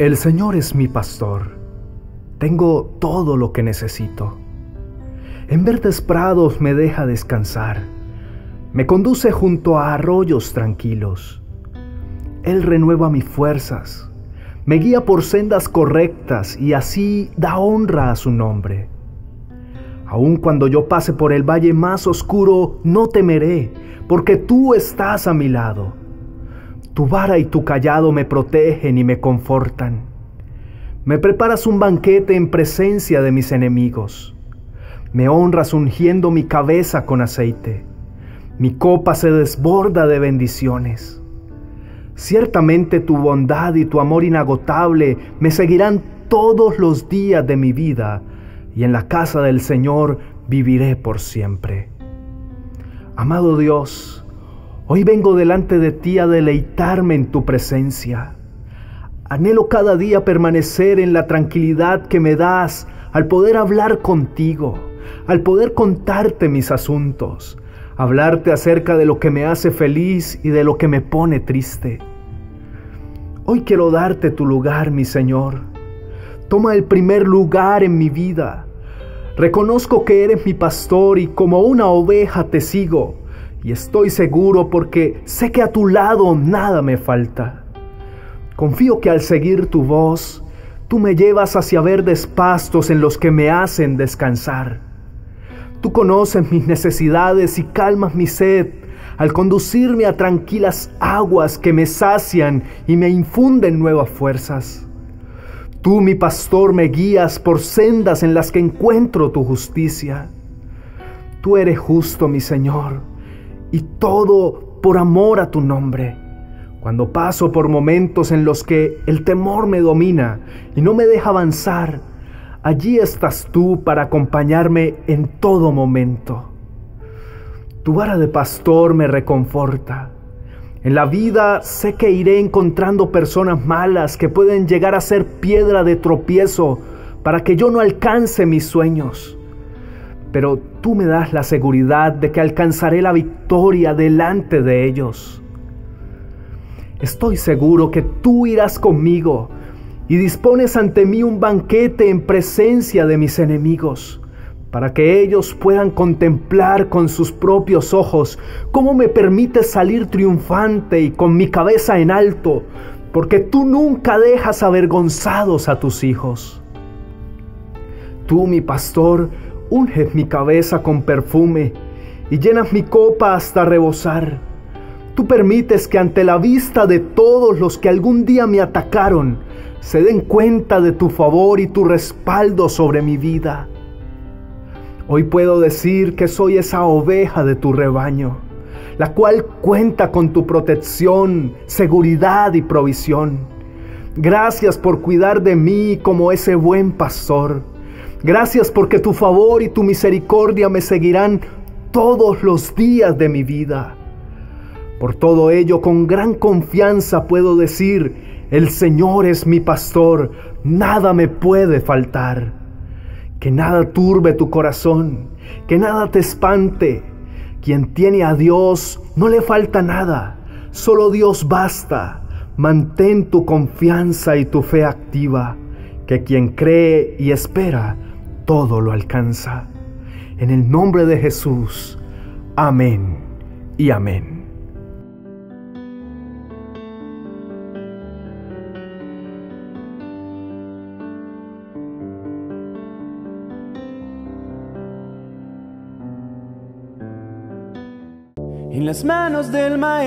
El Señor es mi pastor. Tengo todo lo que necesito. En verdes prados me deja descansar. Me conduce junto a arroyos tranquilos. Él renueva mis fuerzas. Me guía por sendas correctas y así da honra a su nombre. Aun cuando yo pase por el valle más oscuro, no temeré, porque tú estás a mi lado tu vara y tu callado me protegen y me confortan. Me preparas un banquete en presencia de mis enemigos. Me honras ungiendo mi cabeza con aceite. Mi copa se desborda de bendiciones. Ciertamente tu bondad y tu amor inagotable me seguirán todos los días de mi vida, y en la casa del Señor viviré por siempre. Amado Dios, Hoy vengo delante de ti a deleitarme en tu presencia. Anhelo cada día permanecer en la tranquilidad que me das al poder hablar contigo, al poder contarte mis asuntos, hablarte acerca de lo que me hace feliz y de lo que me pone triste. Hoy quiero darte tu lugar, mi Señor. Toma el primer lugar en mi vida. Reconozco que eres mi pastor y como una oveja te sigo y estoy seguro porque sé que a tu lado nada me falta. Confío que al seguir tu voz, tú me llevas hacia verdes pastos en los que me hacen descansar. Tú conoces mis necesidades y calmas mi sed al conducirme a tranquilas aguas que me sacian y me infunden nuevas fuerzas. Tú, mi pastor, me guías por sendas en las que encuentro tu justicia. Tú eres justo, mi Señor y todo por amor a tu nombre. Cuando paso por momentos en los que el temor me domina y no me deja avanzar, allí estás tú para acompañarme en todo momento. Tu vara de pastor me reconforta. En la vida sé que iré encontrando personas malas que pueden llegar a ser piedra de tropiezo para que yo no alcance mis sueños pero tú me das la seguridad de que alcanzaré la victoria delante de ellos. Estoy seguro que tú irás conmigo y dispones ante mí un banquete en presencia de mis enemigos, para que ellos puedan contemplar con sus propios ojos cómo me permites salir triunfante y con mi cabeza en alto, porque tú nunca dejas avergonzados a tus hijos. Tú, mi pastor, unges mi cabeza con perfume y llenas mi copa hasta rebosar. Tú permites que ante la vista de todos los que algún día me atacaron, se den cuenta de tu favor y tu respaldo sobre mi vida. Hoy puedo decir que soy esa oveja de tu rebaño, la cual cuenta con tu protección, seguridad y provisión. Gracias por cuidar de mí como ese buen pastor. Gracias porque tu favor y tu misericordia me seguirán todos los días de mi vida. Por todo ello, con gran confianza puedo decir, el Señor es mi pastor, nada me puede faltar. Que nada turbe tu corazón, que nada te espante. Quien tiene a Dios no le falta nada, solo Dios basta. Mantén tu confianza y tu fe activa, que quien cree y espera, todo lo alcanza. En el nombre de Jesús. Amén y amén. En las manos del Maestro